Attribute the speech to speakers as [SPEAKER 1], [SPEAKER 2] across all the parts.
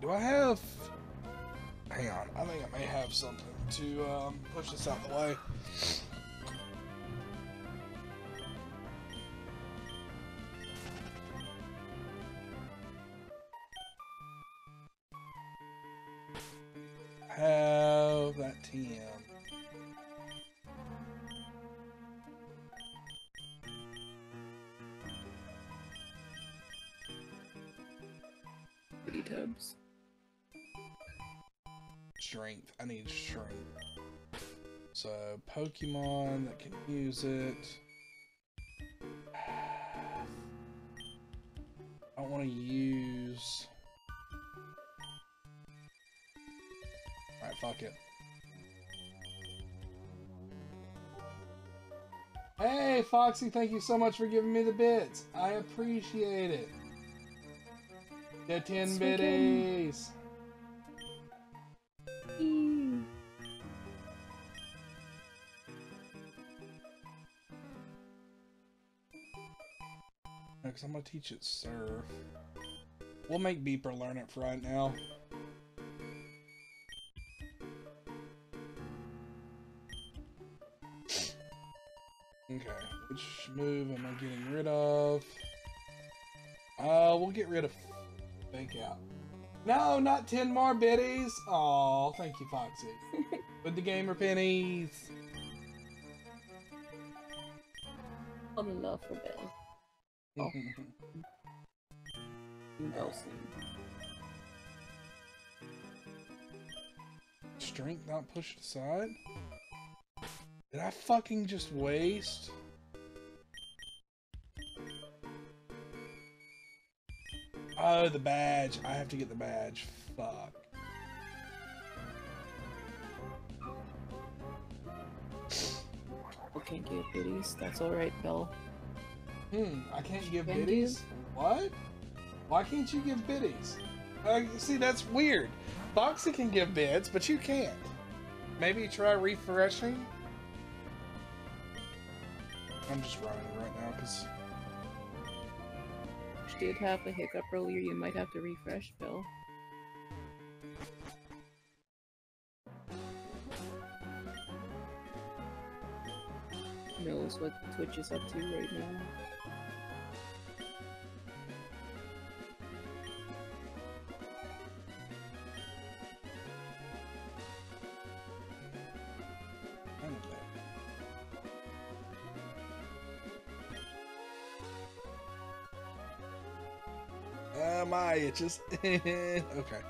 [SPEAKER 1] Do I have... Hang on, I think I may have something to um, push this out the way. Strength. I need strength. So, Pokemon that can use it. I want to use... Alright, fuck it. Hey, Foxy, thank you so much for giving me the bits. I appreciate it. The 10
[SPEAKER 2] Sweet
[SPEAKER 1] biddies.
[SPEAKER 2] Eee.
[SPEAKER 1] Because I'm to teach it surf. We'll make Beeper learn it for right now. Okay, which move am I getting rid of? Uh, we'll get rid of Out. No, not 10 more biddies! Aw, thank you, Foxy. With the gamer pennies.
[SPEAKER 2] I'm in love for Ben. Oh.
[SPEAKER 1] Strength not pushed aside? Did I fucking just waste? Oh, the badge. I have to get the badge. Fuck.
[SPEAKER 2] We can't give biddies. That's alright, Bill.
[SPEAKER 1] Hmm, I can't give
[SPEAKER 2] Can you?
[SPEAKER 1] biddies? What? Why can't you give biddies? Uh, see, that's weird. Foxy can give bids, but you can't. Maybe try refreshing? I'm just running right now, because...
[SPEAKER 2] Did have a hiccup earlier. You might have to refresh, Bill. Knows what Twitch is up to right now.
[SPEAKER 1] Uh, my itches. okay.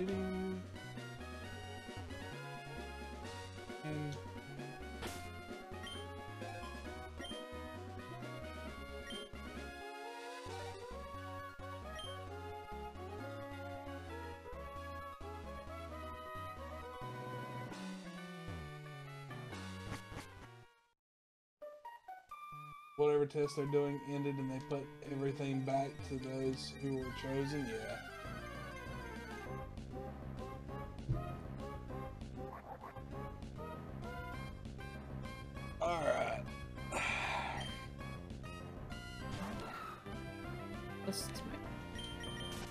[SPEAKER 1] And whatever test they're doing ended and they put everything back to those who were chosen, yeah. Alright.
[SPEAKER 2] This is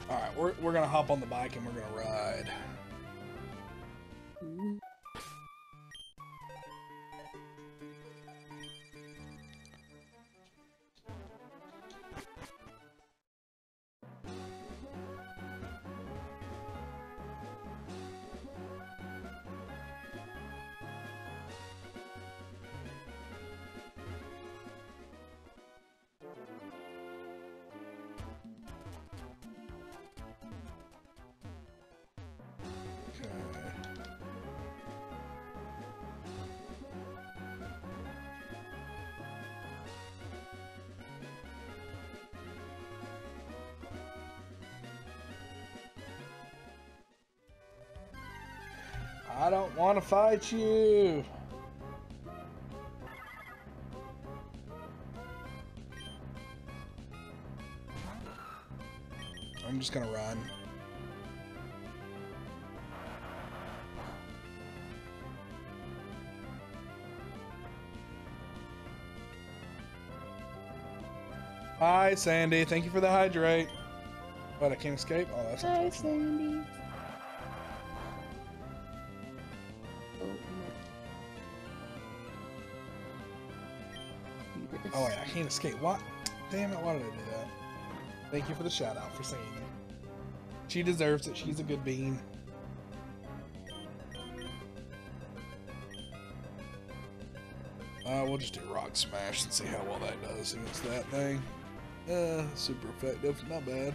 [SPEAKER 2] my
[SPEAKER 1] Alright, we're, we're gonna hop on the bike and we're gonna ride. I don't want to fight you. I'm just gonna run. Hi, Sandy. Thank you for the hydrate. But I can't escape? Oh, that's
[SPEAKER 2] Hi. Sandy. Oh,
[SPEAKER 1] wait, I can't escape. What? Damn it, why did I do that? Thank you for the shout out for Sandy. She deserves it. She's a good bean. Uh, we'll just do Rock Smash and see how well that does against that thing. Uh, super effective. Not bad.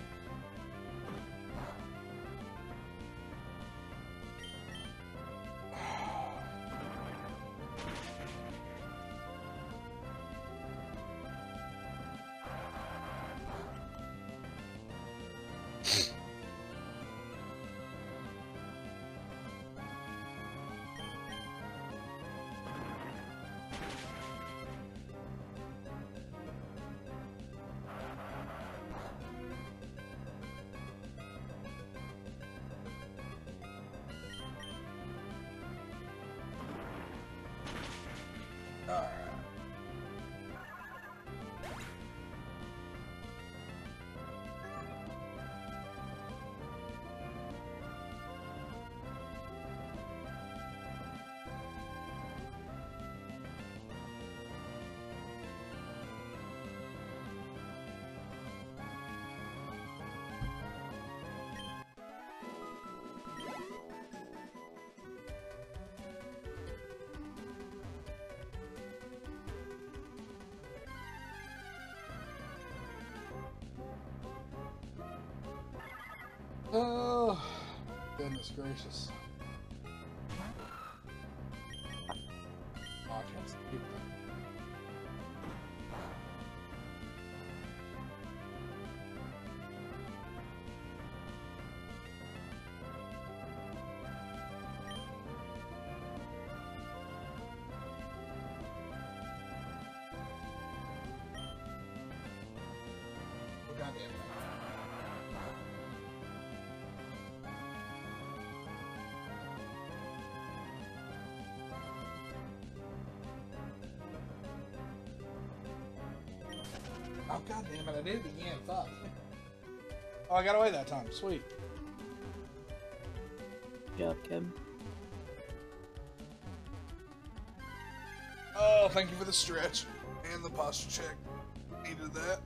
[SPEAKER 1] Oh, goodness gracious. Oh, goddamn Oh, god damn it, I did it again. Fuck. Oh, I got away that time. Sweet.
[SPEAKER 2] Good job, Kim.
[SPEAKER 1] Oh, thank you for the stretch and the posture check. Needed that.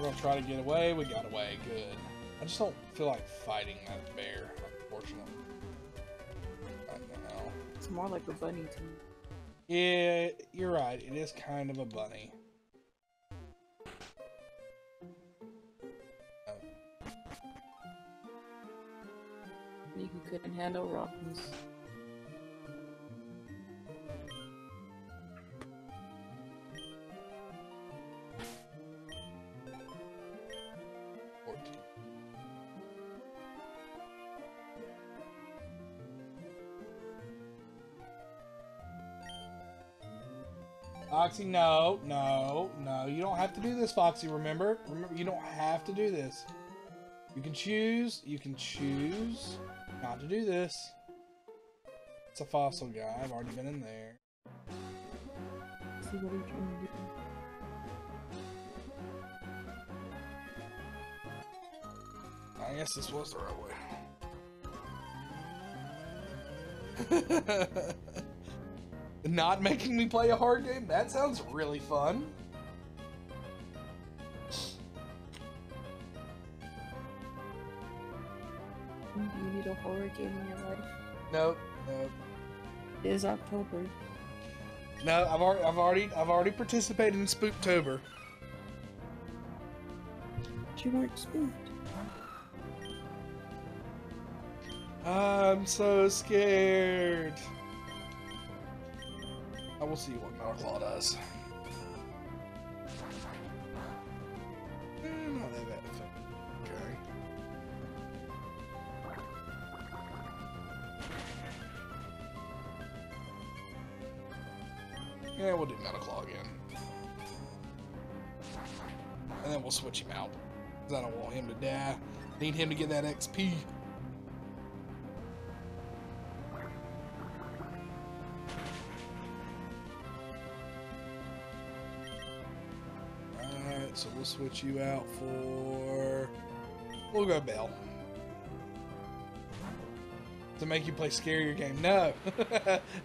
[SPEAKER 1] We're gonna try to get away. We got away. Good. I just don't feel like fighting that bear, unfortunately. Right now.
[SPEAKER 2] It's more like a bunny to me.
[SPEAKER 1] Yeah, you're right. It is kind of a bunny. Oh,
[SPEAKER 2] Me couldn't handle Rockins.
[SPEAKER 1] Foxy, no, no, no. You don't have to do this, Foxy. Remember? Remember, you don't have to do this. You can choose. You can choose not to do this. It's a fossil guy. I've already been in there. I guess this was the right way. not making me play a hard game? That sounds really fun.
[SPEAKER 2] You need a horror game in your life?
[SPEAKER 1] Nope, nope.
[SPEAKER 2] It is October.
[SPEAKER 1] No, I've already, I've already, I've already participated in Spooktober.
[SPEAKER 2] But you weren't spooked.
[SPEAKER 1] I'm so scared. I will see what Narclaw does. Eh, not that bad. Okay. Yeah, we'll do Metal Claw again. And then we'll switch him out. Because I don't want him to die. Need him to get that XP. We'll switch you out for. We'll go Bell. To make you play scarier game. No!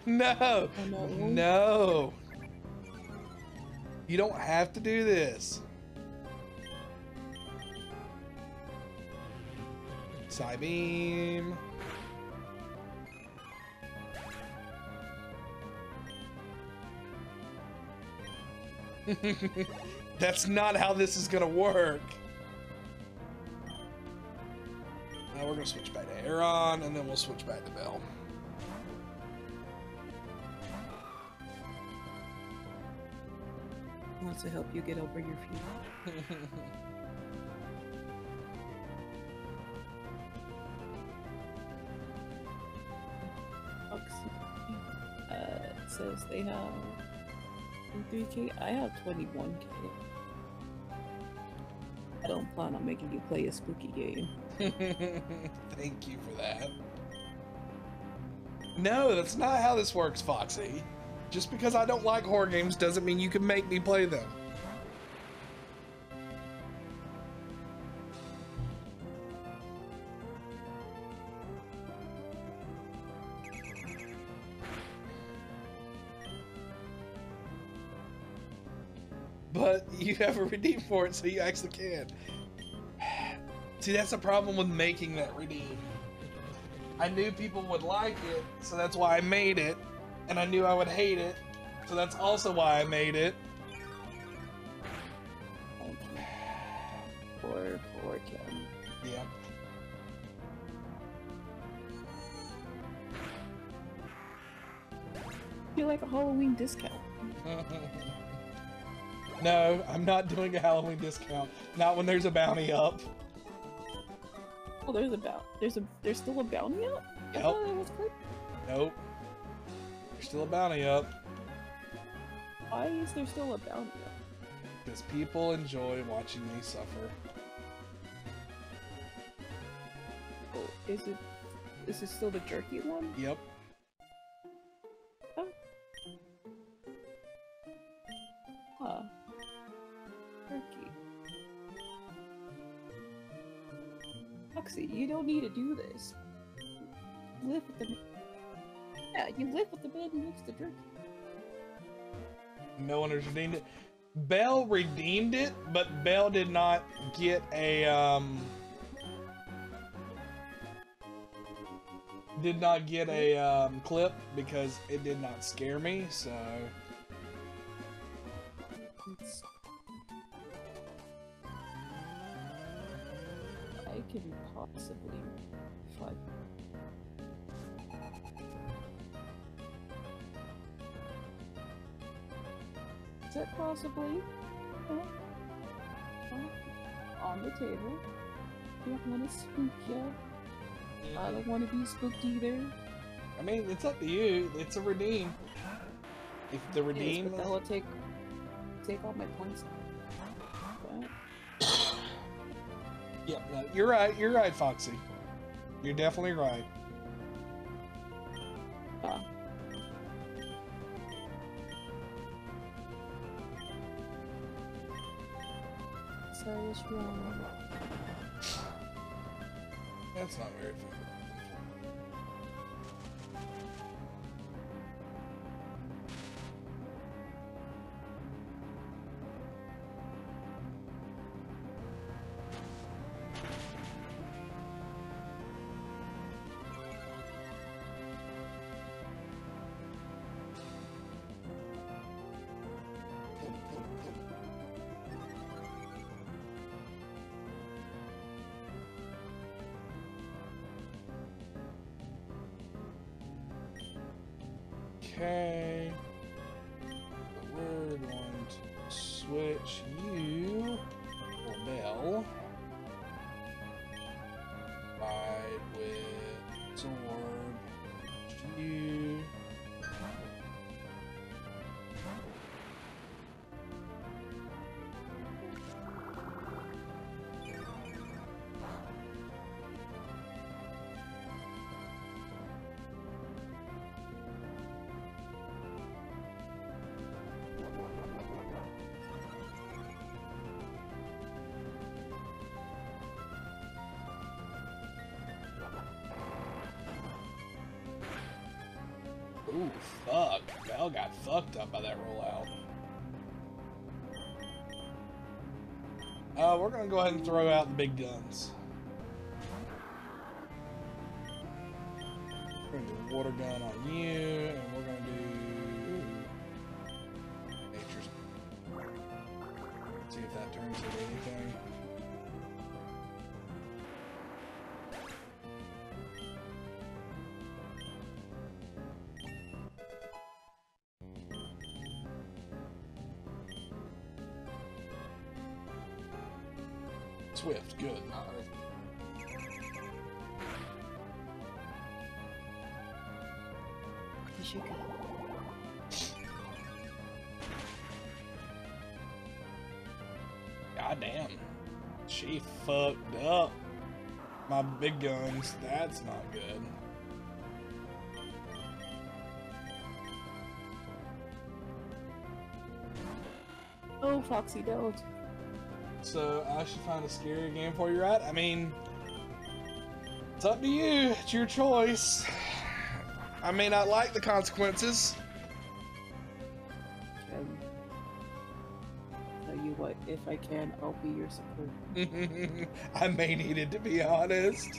[SPEAKER 1] no!
[SPEAKER 2] No.
[SPEAKER 1] You don't have to do this. Psybeam. That's not how this is gonna work. Now we're gonna switch back to Aaron, and then we'll switch back to Bell.
[SPEAKER 2] Wants to help you get over your fear. Oxy. Uh, it says they have 3k. I have 21k. I don't plan on making you play a spooky game.
[SPEAKER 1] Thank you for that. No, that's not how this works, Foxy. Just because I don't like horror games doesn't mean you can make me play them. You have a redeem for it, so you actually can. See, that's the problem with making that redeem. I knew people would like it, so that's why I made it. And I knew I would hate it, so that's also why I made it.
[SPEAKER 2] Or 4k.
[SPEAKER 1] Yeah.
[SPEAKER 2] feel like a Halloween discount.
[SPEAKER 1] no, I'm not doing a Halloween discount. Not when there's a bounty up.
[SPEAKER 2] Oh, there's a bounty. There's a there's still a bounty up.
[SPEAKER 1] Yep. Nope. There's still a bounty up.
[SPEAKER 2] Why is there still a bounty up?
[SPEAKER 1] Because people enjoy watching me suffer.
[SPEAKER 2] Oh, is it? Is it still the jerky one?
[SPEAKER 1] Yep.
[SPEAKER 2] Don't need to do this. You live with the. Yeah, you live with the man who makes the jerky.
[SPEAKER 1] No one has redeemed it. Bell redeemed it, but Bell did not get a um did not get a um, clip because it did not scare me, so
[SPEAKER 2] I can possibly find. Is that possibly uh, uh, on the table? Don't want to spook ya. I don't want to be spooked either.
[SPEAKER 1] I mean it's up to you. It's a redeem. If the
[SPEAKER 2] Yes,
[SPEAKER 1] redeem
[SPEAKER 2] but that will take take all my points.
[SPEAKER 1] Yep, no, you're right, you're right, Foxy. You're definitely right.
[SPEAKER 2] uh, so I was wrong.
[SPEAKER 1] That's not very fun. Okay. we're going to switch, Ooh, fuck. Bell got fucked up by that rollout. Uh, we're gonna go ahead and throw out the big guns. We're gonna do water gun on you, and we're Swift, good. Not Earth.
[SPEAKER 2] You should go.
[SPEAKER 1] God damn. She fucked up. My big guns. That's not good.
[SPEAKER 2] Oh, Foxy, don't.
[SPEAKER 1] So I should find a scarier game for you, right? I mean, it's up to you. It's your choice. I may not like the consequences.
[SPEAKER 2] Um, tell you what, if I can, I'll be your support.
[SPEAKER 1] I may need it to be honest.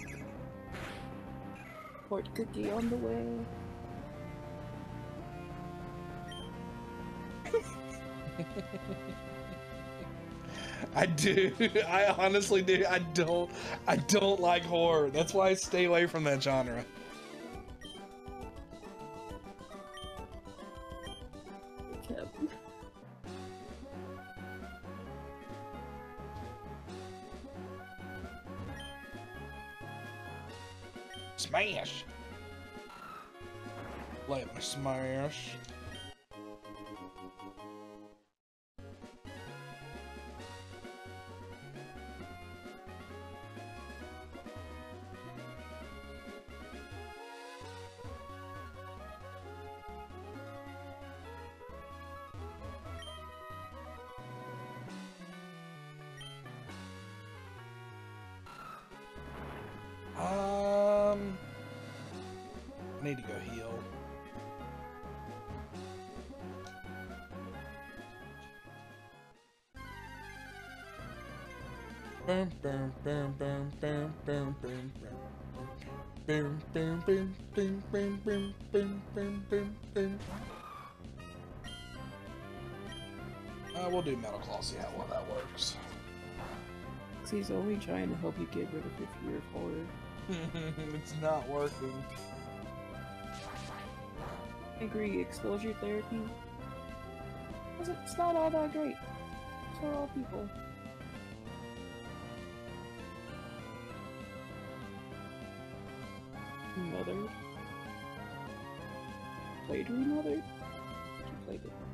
[SPEAKER 2] Port cookie on the way.
[SPEAKER 1] I do. I honestly do. I don't. I don't like horror. That's why I stay away from that genre.
[SPEAKER 2] Yep.
[SPEAKER 1] Smash. Let me smash. Uh, we'll do metal claw, see how well that works.
[SPEAKER 2] He's only trying to help you get rid of your fear of horror.
[SPEAKER 1] it's not working.
[SPEAKER 2] I agree, exposure therapy. It's it's not all that great. It's for all people. Mother. Played Remothered? You played it.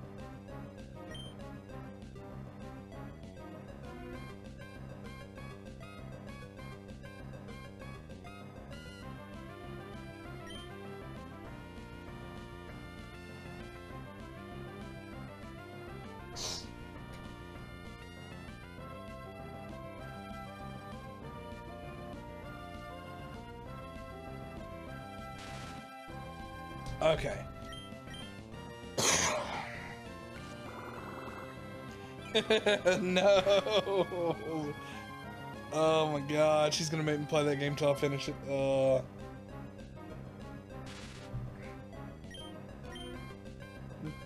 [SPEAKER 1] Okay. no. Oh my god, she's gonna make me play that game till I finish it. Uh.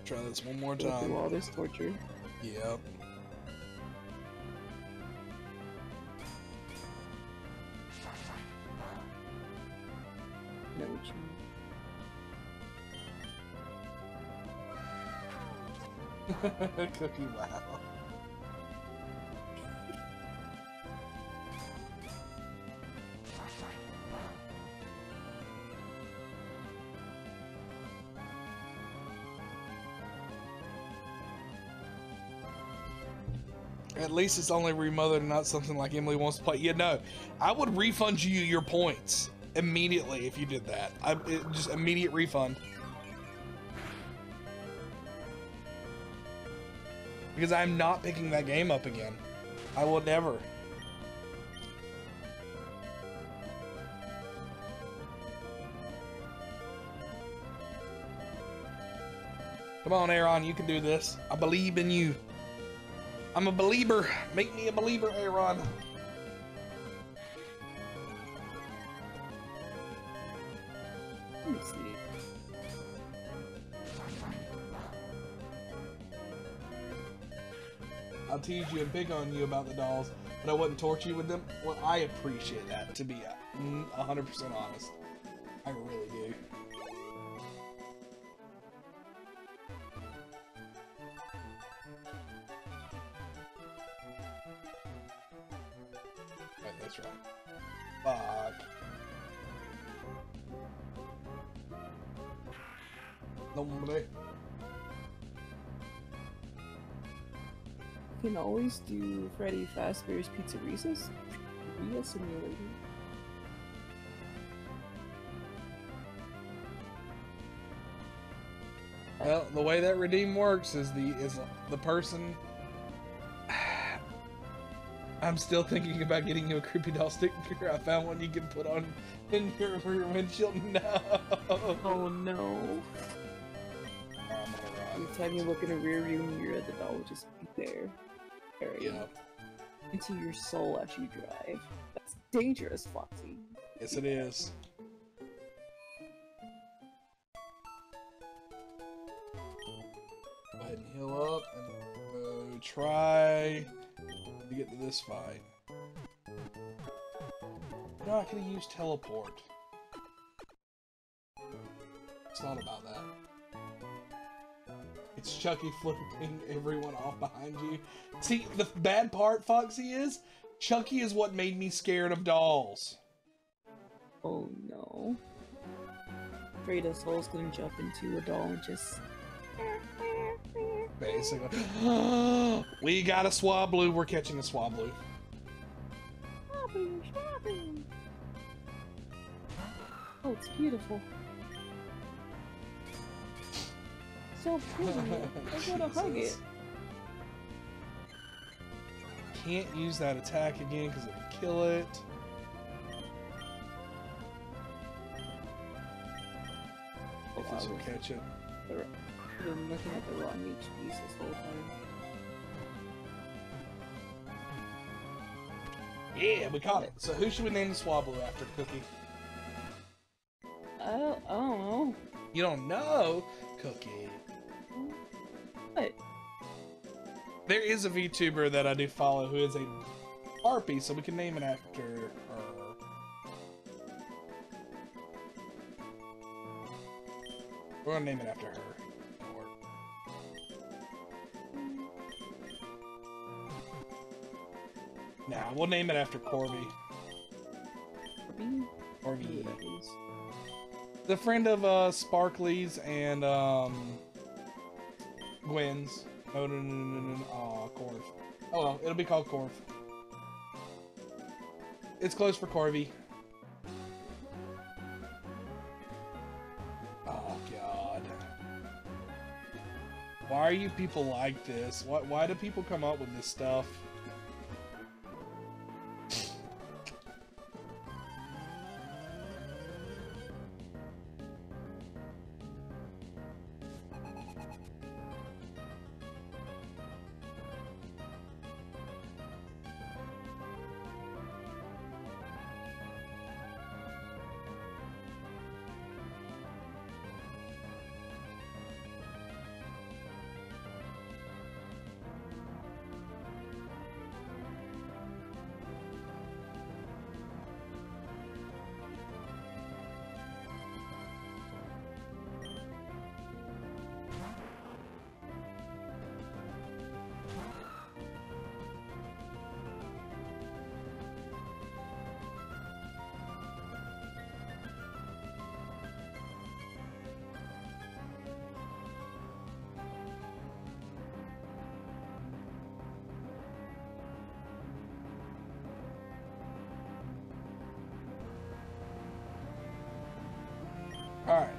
[SPEAKER 1] Try this one more
[SPEAKER 2] Go through
[SPEAKER 1] time.
[SPEAKER 2] all this torture.
[SPEAKER 1] Yep. Cookie wow. At least it's only remothered and not something like Emily wants to play. You know, I would refund you your points immediately if you did that. I it, just immediate refund. Because I'm not picking that game up again. I will never. Come on, Aaron, you can do this. I believe in you. I'm a believer. Make me a believer, Aaron. Tease you and pick on you about the dolls, but I wouldn't torture you with them. Well, I appreciate that, to be mm, 100% honest. I really do.
[SPEAKER 2] Always do Freddy Fazbear's Pizzerias Pizzeria Simulator.
[SPEAKER 1] Well, the way that redeem works is the is the person. I'm still thinking about getting you a creepy doll sticker. I found one you can put on in your rear windshield. No.
[SPEAKER 2] Oh no.
[SPEAKER 1] I'm
[SPEAKER 2] Every time you look in a rear view mirror, the doll will just be there. Staring
[SPEAKER 1] Yeah.
[SPEAKER 2] into your soul as you drive. That's dangerous, Foxy.
[SPEAKER 1] Yes, it is. Go ahead and heal up and go try to get to this fight. No, I could have used teleport. It's not about that. It's Chucky flipping everyone off behind you. See, the bad part, Foxy, is Chucky is what made me scared of dolls.
[SPEAKER 2] Oh no. Afraid a soul's gonna jump into a doll and just.
[SPEAKER 1] Basically. we got a Swablu. We're catching a Swablu.
[SPEAKER 2] Oh, it's beautiful. So pretty. I wanna hug it.
[SPEAKER 1] Can't use that attack again because it'll kill it.
[SPEAKER 2] Oh,
[SPEAKER 1] If this will catch it.
[SPEAKER 2] Looking at the wrong HPs this whole time.
[SPEAKER 1] Yeah, we caught it. So who should we name the Swablu after, Cookie?
[SPEAKER 2] Oh, oh, oh.
[SPEAKER 1] You don't know, Cookie. There is a VTuber that I do follow who is a harpy, so we can name it after her. We're gonna name it after her. Nah, we'll name it after Corby.
[SPEAKER 2] Corby?
[SPEAKER 1] Corby. The friend of uh Sparkly's and um Gwen's. Oh, no no no no no no Aw, Corv. Oh well, it'll be called Corv. It's close for Corby. Oh god. Why are you people like this? Why why do people come up with this stuff?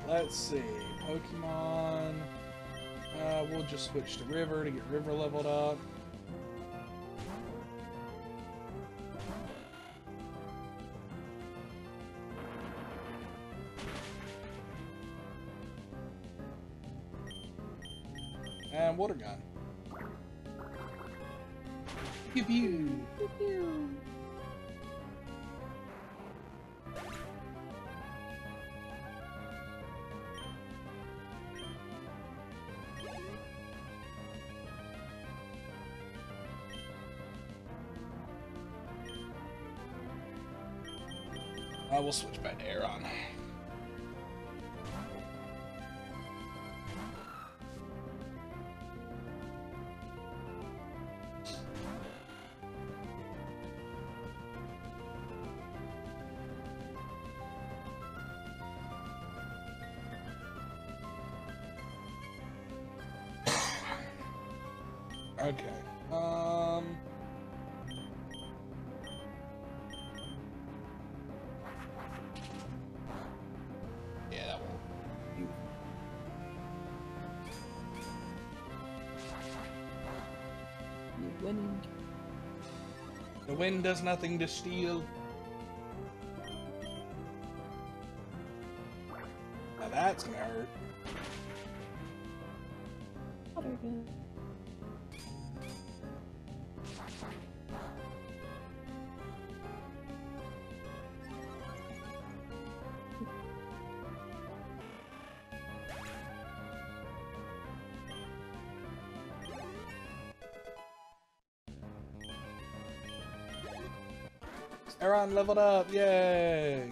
[SPEAKER 1] Let's see. Pokemon. Uh, we'll just switch to River to get River leveled up. And Water Gun. Pew pew! I will switch back to Aeron. Wind does nothing to steel. Now that's gonna hurt. Aeron leveled up, yay!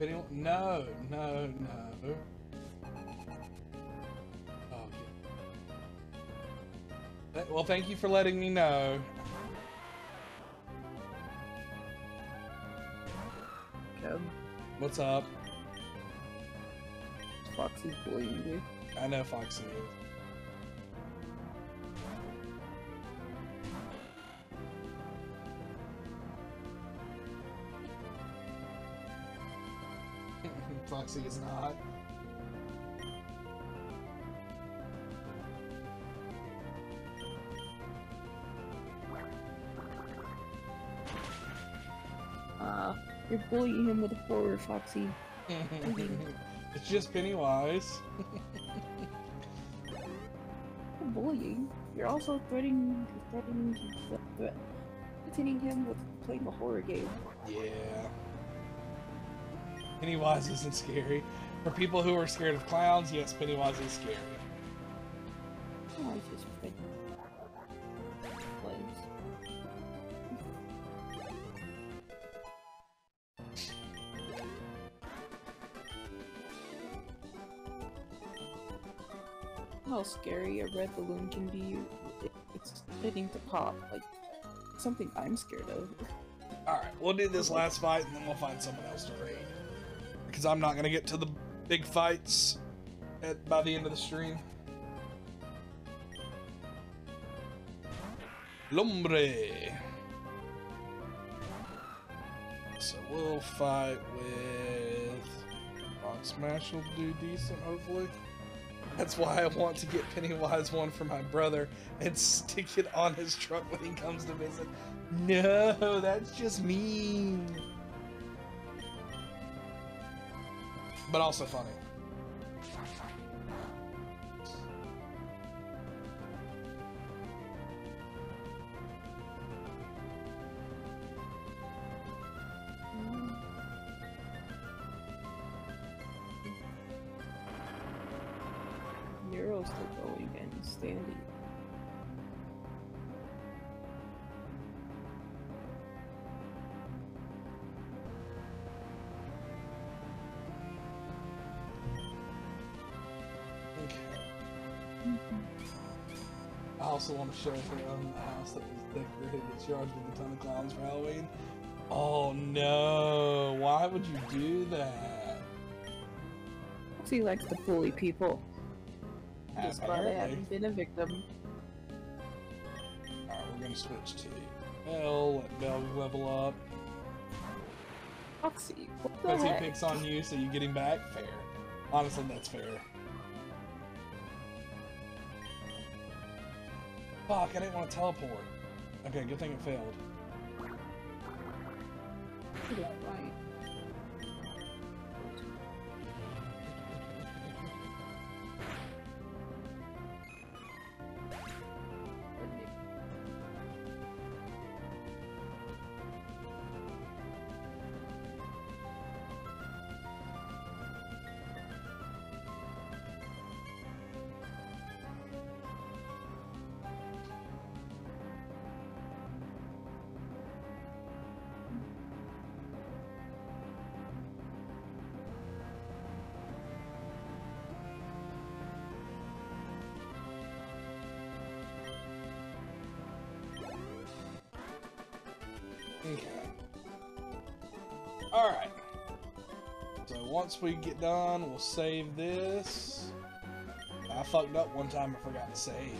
[SPEAKER 1] Anyone? No, no, no. Well, thank you for letting me know. What's up?
[SPEAKER 2] Foxy's bullying you.
[SPEAKER 1] I know Foxy is. Foxy is not.
[SPEAKER 2] You're bullying him with a horror, Foxy.
[SPEAKER 1] it's just Pennywise.
[SPEAKER 2] You're bullying. You're also threatening, threatening, threat, threatening him with playing a horror game.
[SPEAKER 1] Yeah. Pennywise isn't scary. For people who are scared of clowns, yes, Pennywise is scary.
[SPEAKER 2] How scary a red balloon can be. it- It's hitting to pop. Like, something I'm scared of.
[SPEAKER 1] Alright, we'll do this last fight and then we'll find someone else to raid. Because I'm not going to get to the big fights at, by the end of the stream. Lombre. So we'll fight with Rock Smash will do decent, hopefully. That's why I want to get Pennywise one for my brother and stick it on his truck when he comes to visit. No, that's just mean. But also funny.
[SPEAKER 2] Nero's still going and standing.
[SPEAKER 1] Okay. I also want to show him the house that was decorated its yard with a ton of clowns for Halloween. Oh no! Why would you do that?
[SPEAKER 2] Foxy likes to bully people. Despite
[SPEAKER 1] Apparently.
[SPEAKER 2] having been a victim.
[SPEAKER 1] Alright, we're gonna switch to Bell. Let Bell level up.
[SPEAKER 2] Foxy, what the
[SPEAKER 1] Because he
[SPEAKER 2] heck?
[SPEAKER 1] picks on you, so you get him back. Fair. Honestly, that's fair. Fuck, I didn't want to teleport. Okay, good thing it failed.
[SPEAKER 2] Yeah, right.
[SPEAKER 1] Okay. Alright. So once we get done, we'll save this. I fucked up one time, I forgot to save.